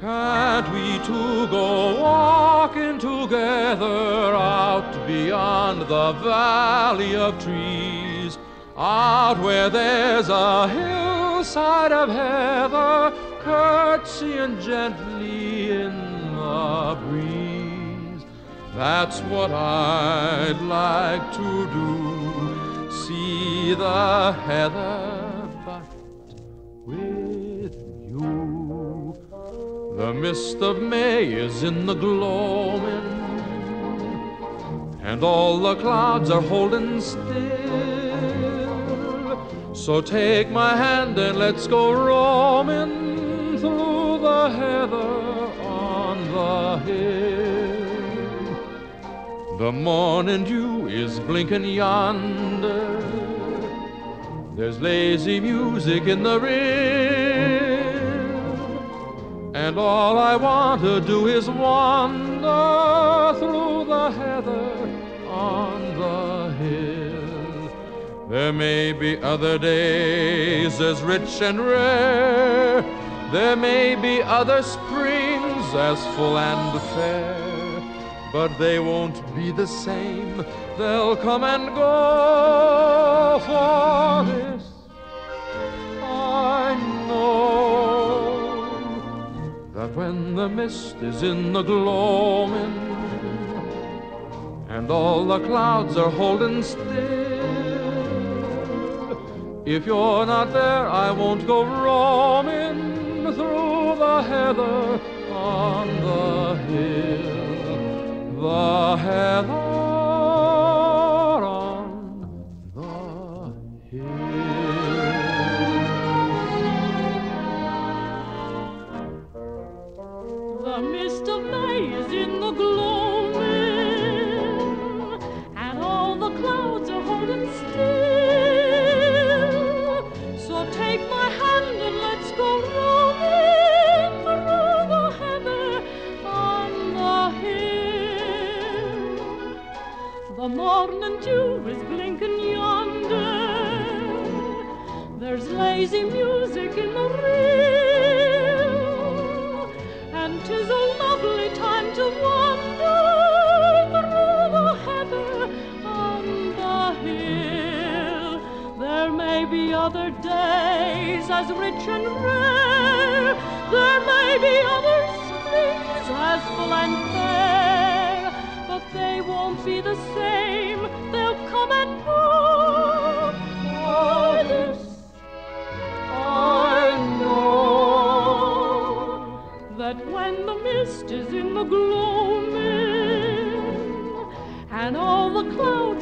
to go walking together out beyond the valley of trees, out where there's a hillside of heather, curtsying gently in the breeze. That's what I'd like to do, see the heather, The mist of May is in the gloaming, and all the clouds are holding still. So take my hand and let's go roaming through the heather on the hill. The morning dew is blinking yonder. There's lazy music in the rill. And all I want to do is wander through the heather on the hill. There may be other days as rich and rare. There may be other springs as full and fair. But they won't be the same. They'll come and go when the mist is in the gloaming and all the clouds are holding still, if you're not there, I won't go roaming through the heather on the hill, the heather The morning dew is blinking yonder. There's lazy music in the rill, and 'tis a lovely time to wander through the heather on the hill. There may be other days as rich and rare. There may be other springs as full and fair, be the same. They'll come and go. For this I know that when the mist is in the gloaming and all the clouds